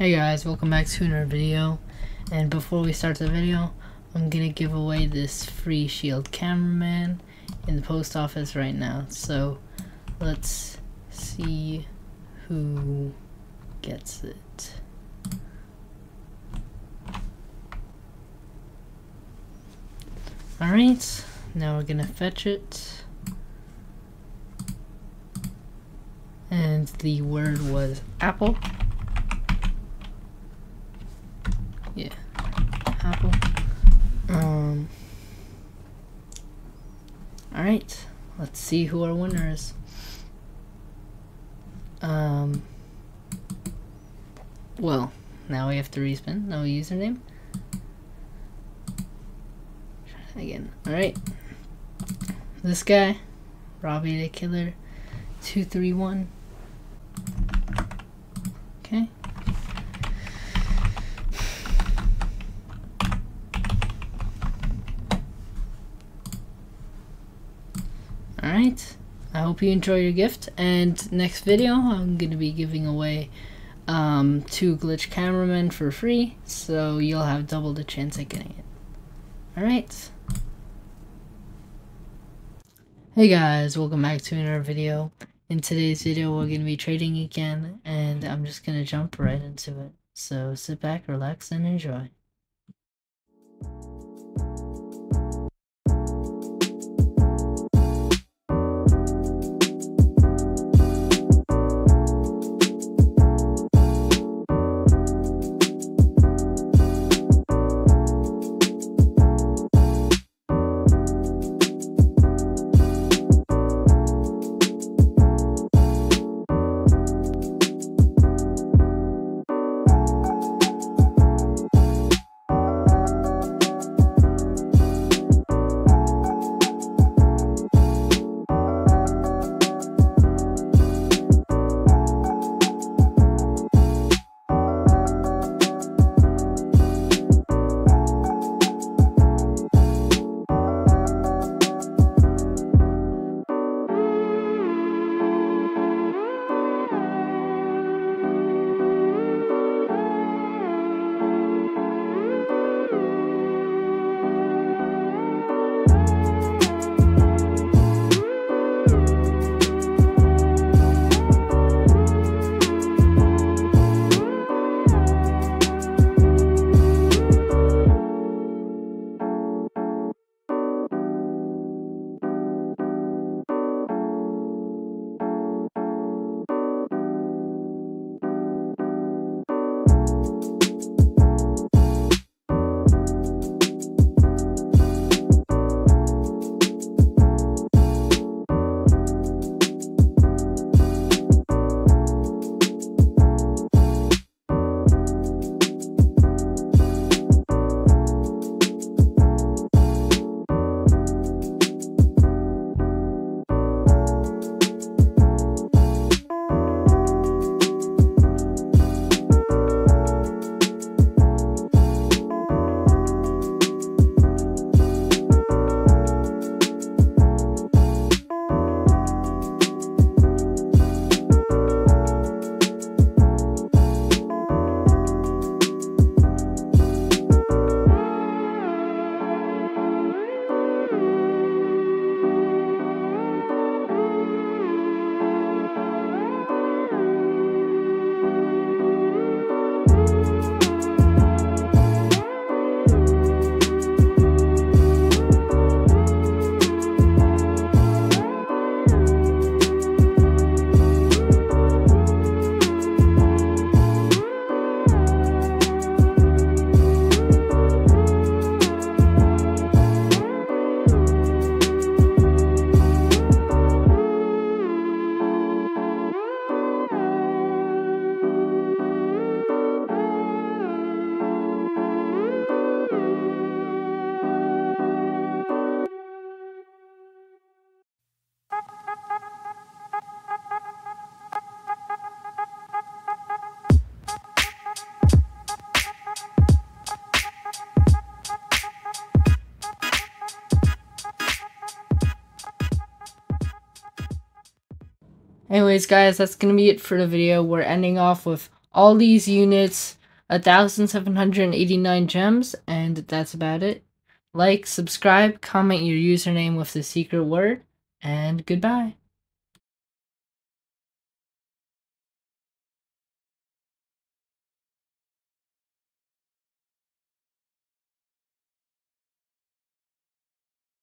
Hey guys, welcome back to another video. And before we start the video, I'm gonna give away this free Shield cameraman in the post office right now. So let's see who gets it. Alright, now we're gonna fetch it. And the word was apple. Yeah, apple. Um. Alright, let's see who our winner is. Um. Well, now we have to respin. No username. Again. Alright. This guy, Robbie the Killer 231. Okay. Alright, I hope you enjoy your gift, and next video I'm going to be giving away um, two glitch cameramen for free, so you'll have double the chance at getting it. Alright. Hey guys, welcome back to another video. In today's video we're going to be trading again, and I'm just going to jump right into it. So sit back, relax, and enjoy. Anyways, guys, that's going to be it for the video. We're ending off with all these units 1789 gems and that's about it like subscribe comment your username with the secret word and goodbye